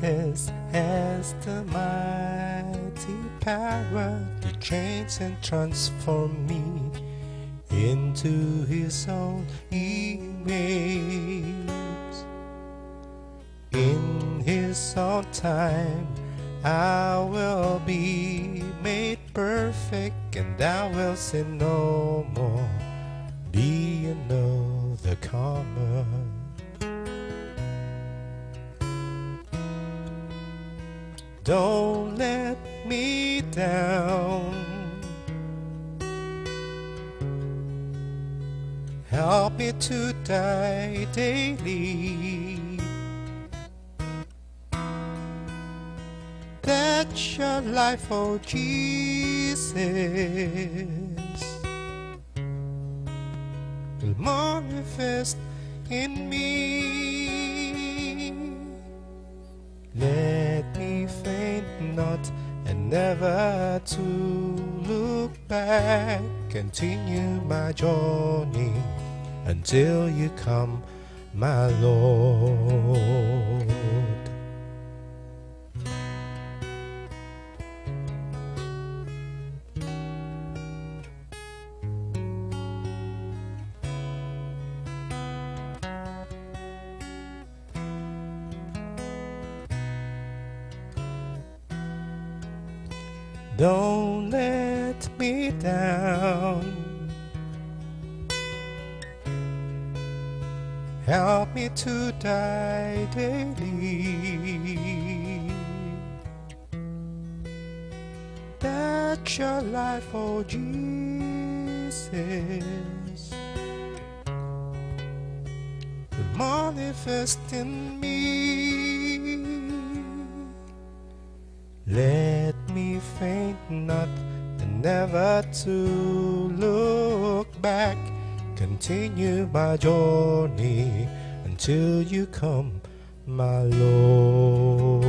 Jesus has the mighty power to change and transform me into His own image. In His own time, I will be made perfect, and I will sin no more, be another comer. Don't let me down. Help me to die daily. That's your life, oh Jesus. Will manifest in me. And never to look back. Continue my journey until you come, my Lord. Don't let me down. Help me to die daily. That's your life, oh Jesus. Manifest in me. Let me faint not and never to look back. Continue my journey until you come, my Lord.